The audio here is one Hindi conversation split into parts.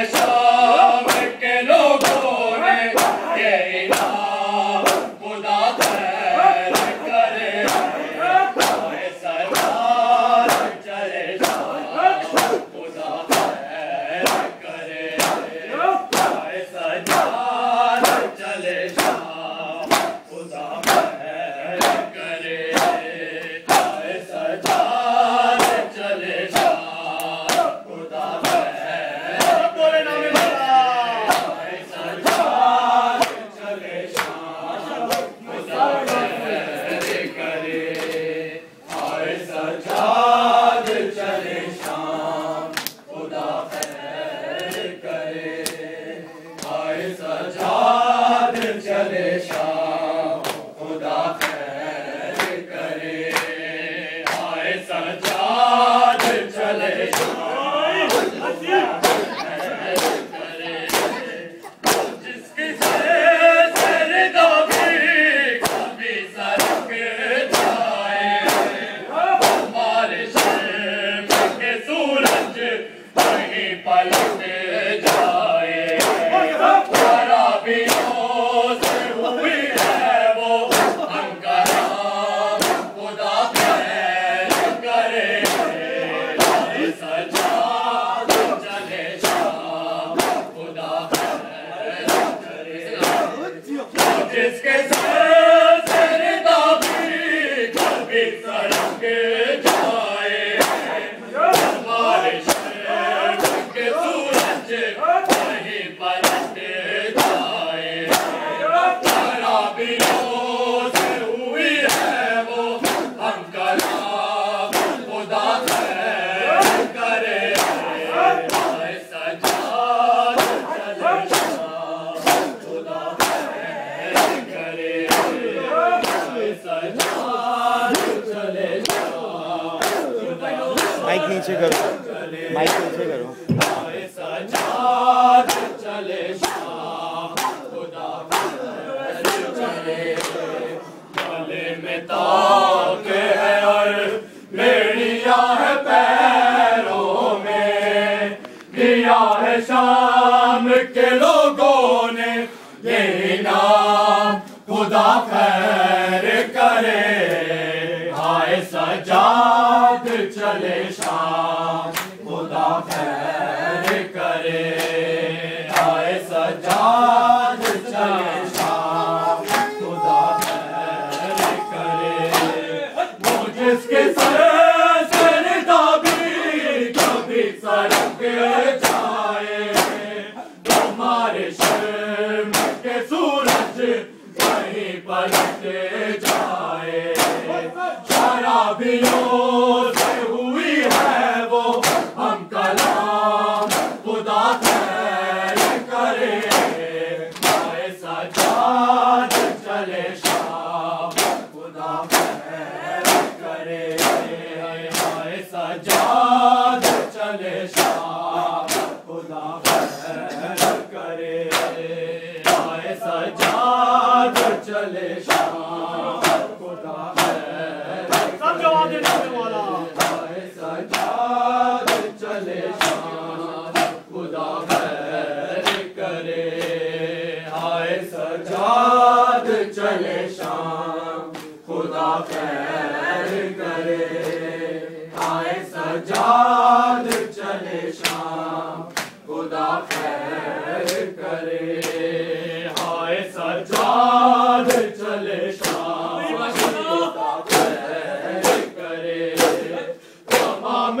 Yes, माइक नीचे करो। माइक नीचे करो। Babylon. चले शाम खुदा खैर करे। आए सजाद चले शाम खुदा खैर करे। आए सजाद चले शाम खुदा खैर करे। तमाम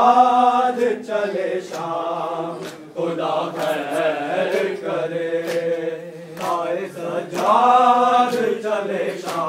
साथ चले शाम खुदा खैर करे। आए सजाद चले शाम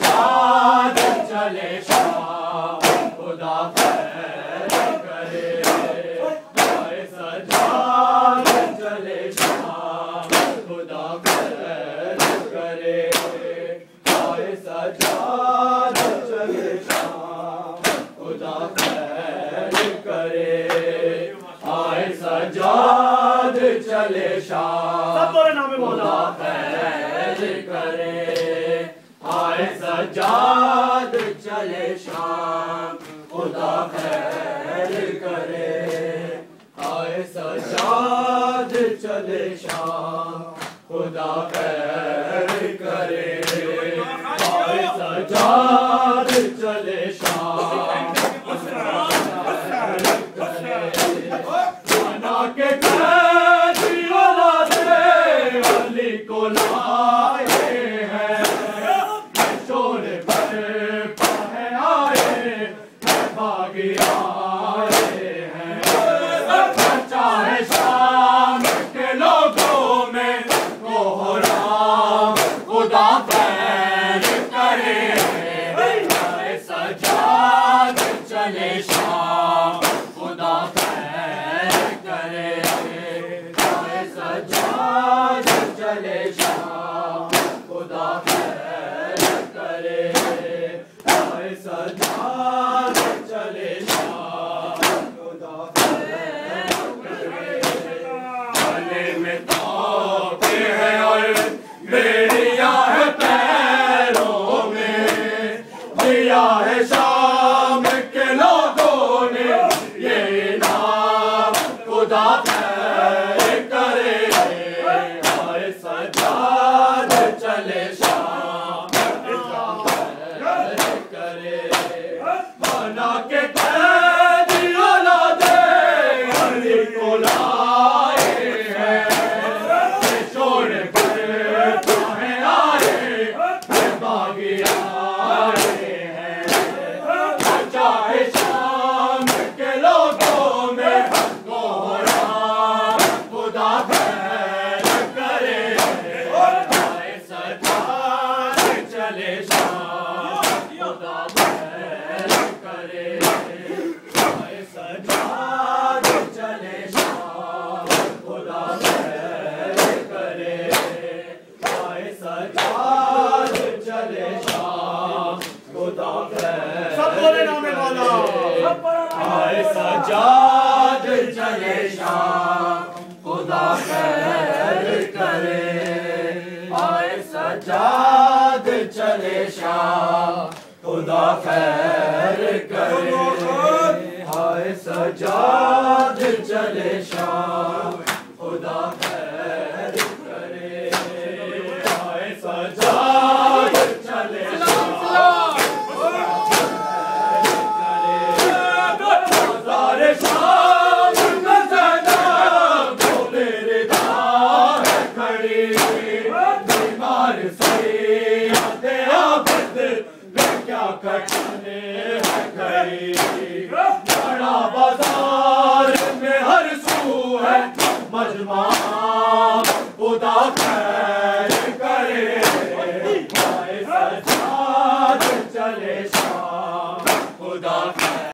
Yeah. खुदा करे सजा Hallelujah. सब बोले नामे वाला। आए सजाद चले शाम खुदा खैर करे आए सजाद चले शाम खुदा खैर करे आए सजाद चले शाम। Hakakane hakai